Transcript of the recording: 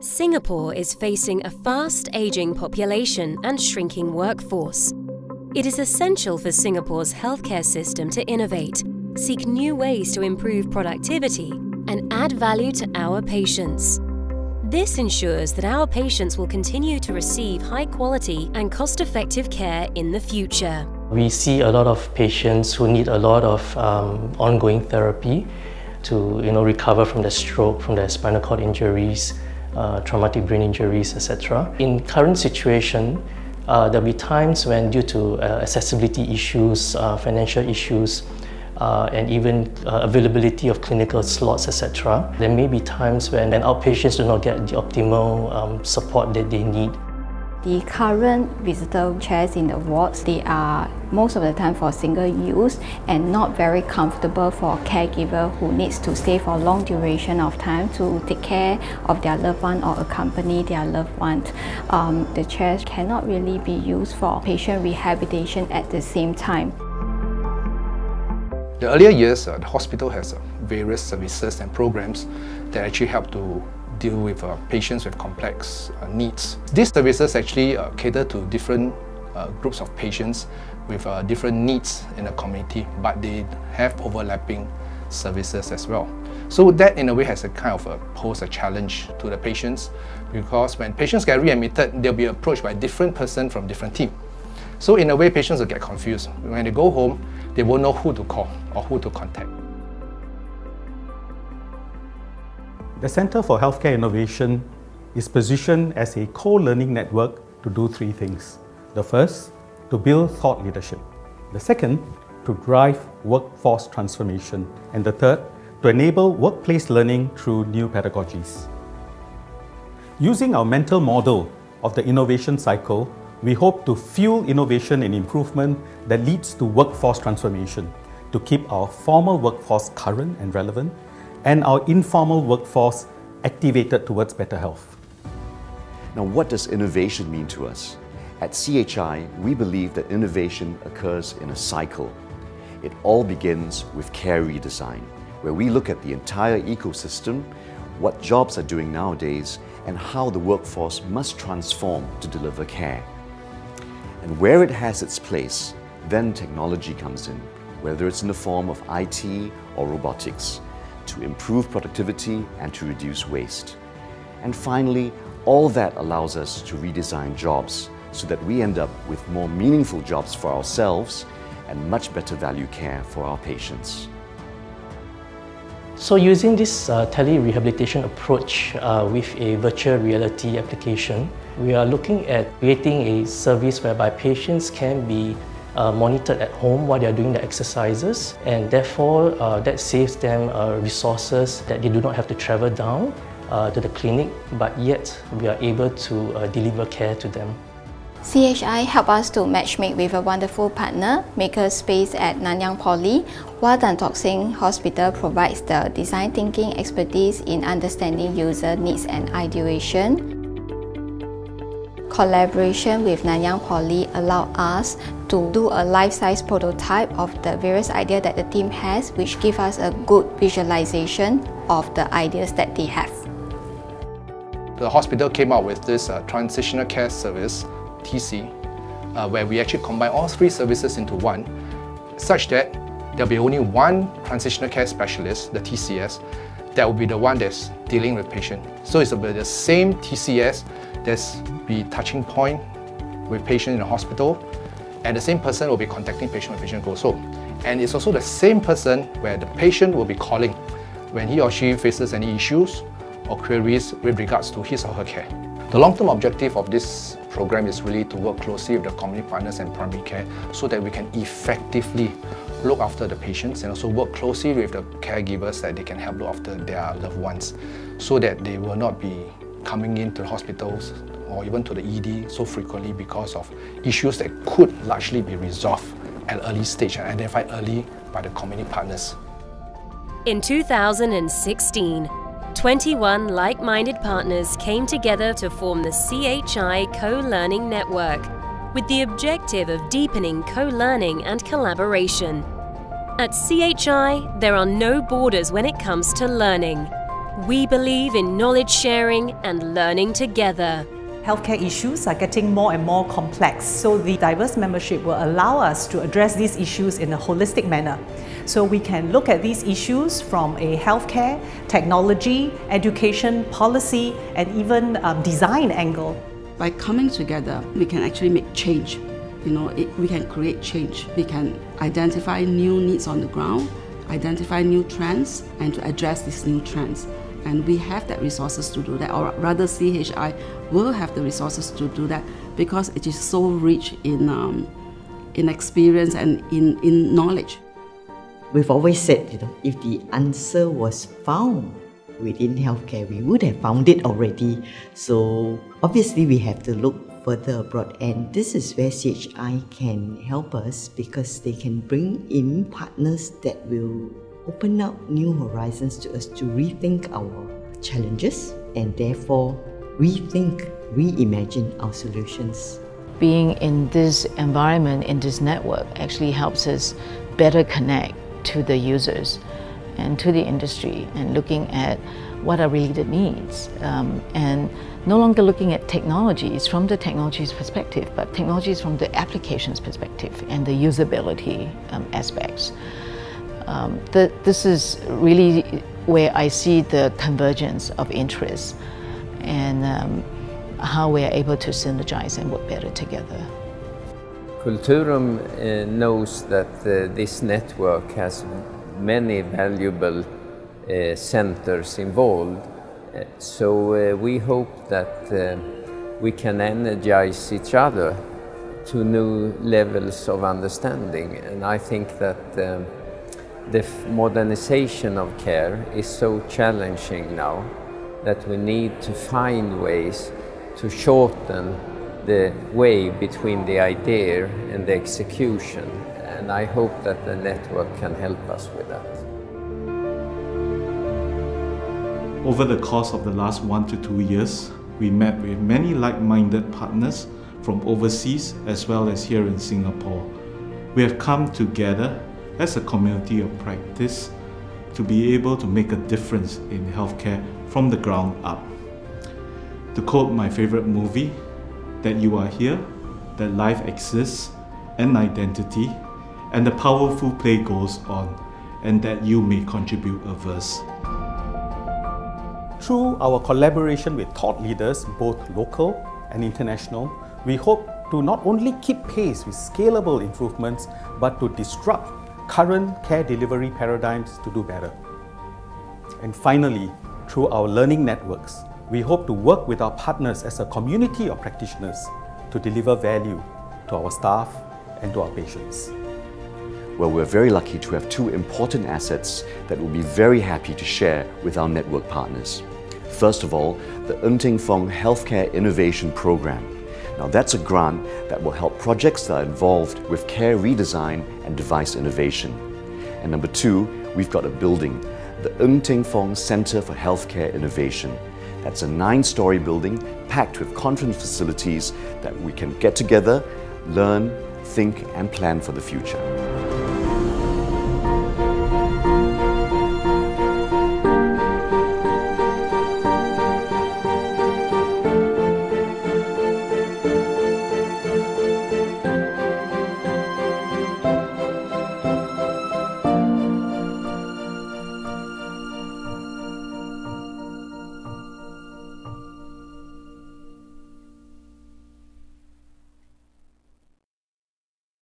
Singapore is facing a fast aging population and shrinking workforce. It is essential for Singapore's healthcare system to innovate, seek new ways to improve productivity, and add value to our patients. This ensures that our patients will continue to receive high quality and cost effective care in the future. We see a lot of patients who need a lot of um, ongoing therapy to you know, recover from their stroke, from their spinal cord injuries, uh, traumatic brain injuries, etc. In current situation, uh, there'll be times when due to uh, accessibility issues, uh, financial issues, uh, and even uh, availability of clinical slots, etc. There may be times when outpatients do not get the optimal um, support that they need. The current visitor chairs in the wards, they are most of the time for single use and not very comfortable for a caregiver who needs to stay for a long duration of time to take care of their loved one or accompany their loved one. Um, the chairs cannot really be used for patient rehabilitation at the same time. The earlier years, uh, the hospital has uh, various services and programs that actually help to deal with uh, patients with complex uh, needs. These services actually uh, cater to different uh, groups of patients with uh, different needs in the community, but they have overlapping services as well. So that in a way has a kind of a, pose a challenge to the patients because when patients get readmitted, they'll be approached by different person from different team. So in a way, patients will get confused. When they go home, they won't know who to call or who to contact. The Centre for Healthcare Innovation is positioned as a co-learning network to do three things. The first, to build thought leadership. The second, to drive workforce transformation. And the third, to enable workplace learning through new pedagogies. Using our mental model of the innovation cycle, we hope to fuel innovation and improvement that leads to workforce transformation to keep our formal workforce current and relevant and our informal workforce activated towards better health. Now, what does innovation mean to us? At CHI, we believe that innovation occurs in a cycle. It all begins with care redesign, where we look at the entire ecosystem, what jobs are doing nowadays, and how the workforce must transform to deliver care. And where it has its place, then technology comes in, whether it's in the form of IT or robotics to improve productivity and to reduce waste. And finally, all that allows us to redesign jobs so that we end up with more meaningful jobs for ourselves and much better value care for our patients. So using this uh, tele-rehabilitation approach uh, with a virtual reality application, we are looking at creating a service whereby patients can be uh, monitored at home while they are doing the exercises and therefore uh, that saves them uh, resources that they do not have to travel down uh, to the clinic but yet we are able to uh, deliver care to them. CHI helped us to matchmake with a wonderful partner, Makerspace at Nanyang Poly, while Tan Tock Hospital provides the design thinking expertise in understanding user needs and ideation collaboration with Nanyang Poly allowed us to do a life-size prototype of the various ideas that the team has, which give us a good visualization of the ideas that they have. The hospital came out with this uh, transitional care service, TC, uh, where we actually combine all three services into one, such that there'll be only one transitional care specialist, the TCS, that will be the one that's dealing with patient. So it's about the same TCS there's be touching point with patient in the hospital, and the same person will be contacting patient when patient goes home. And it's also the same person where the patient will be calling when he or she faces any issues or queries with regards to his or her care. The long-term objective of this program is really to work closely with the community partners and primary care so that we can effectively look after the patients and also work closely with the caregivers that they can help look after their loved ones so that they will not be coming into hospitals or even to the ED so frequently because of issues that could largely be resolved at early stage and identified early by the community partners. In 2016, 21 like-minded partners came together to form the CHI Co-Learning Network with the objective of deepening co-learning and collaboration. At CHI, there are no borders when it comes to learning. We believe in knowledge sharing and learning together. Healthcare issues are getting more and more complex, so the diverse membership will allow us to address these issues in a holistic manner. So we can look at these issues from a healthcare, technology, education, policy, and even um, design angle. By coming together, we can actually make change you know, it, we can create change. We can identify new needs on the ground, identify new trends, and to address these new trends. And we have the resources to do that, or rather, CHI will have the resources to do that because it is so rich in, um, in experience and in, in knowledge. We've always said, you know, if the answer was found within healthcare, we would have found it already. So obviously, we have to look further abroad. And this is where CHI can help us because they can bring in partners that will open up new horizons to us to rethink our challenges and therefore rethink, reimagine our solutions. Being in this environment, in this network, actually helps us better connect to the users and to the industry and looking at what are really the needs um, and no longer looking at technologies from the technologies perspective, but technologies from the application's perspective and the usability um, aspects. Um, this is really where I see the convergence of interests and um, how we are able to synergize and work better together. Culturum uh, knows that uh, this network has many valuable uh, centers involved so we hope that we can energize each other to new levels of understanding. And I think that the modernization of care is so challenging now that we need to find ways to shorten the way between the idea and the execution. And I hope that the network can help us with that. Over the course of the last one to two years, we met with many like-minded partners from overseas as well as here in Singapore. We have come together as a community of practice to be able to make a difference in healthcare from the ground up. To quote my favorite movie, that you are here, that life exists, and identity, and the powerful play goes on, and that you may contribute a verse. Through our collaboration with thought leaders, both local and international, we hope to not only keep pace with scalable improvements, but to disrupt current care delivery paradigms to do better. And finally, through our learning networks, we hope to work with our partners as a community of practitioners to deliver value to our staff and to our patients. Well, we're very lucky to have two important assets that we'll be very happy to share with our network partners. First of all, the Ng Teng Fong Healthcare Innovation Program. Now that's a grant that will help projects that are involved with care redesign and device innovation. And number two, we've got a building, the Ng Teng Fong Center for Healthcare Innovation. That's a nine-story building packed with conference facilities that we can get together, learn, think and plan for the future.